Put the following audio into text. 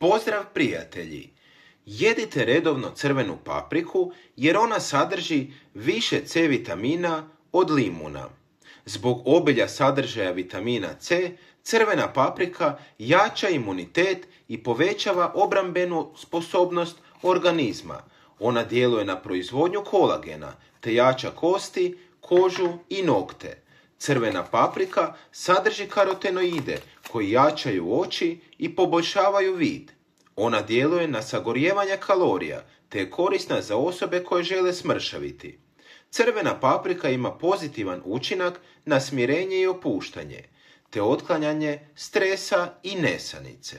Pozdrav prijatelji! Jedite redovno crvenu papriku jer ona sadrži više C vitamina od limuna. Zbog obilja sadržaja vitamina C, crvena paprika jača imunitet i povećava obrambenu sposobnost organizma. Ona djeluje na proizvodnju kolagena, te jača kosti, kožu i nokte. Crvena paprika sadrži karotenoide koji jačaju oči i poboljšavaju vid. Ona djeluje na sagorijevanje kalorija te je korisna za osobe koje žele smršaviti. Crvena paprika ima pozitivan učinak na smirenje i opuštanje, te otklanjanje stresa i nesanice.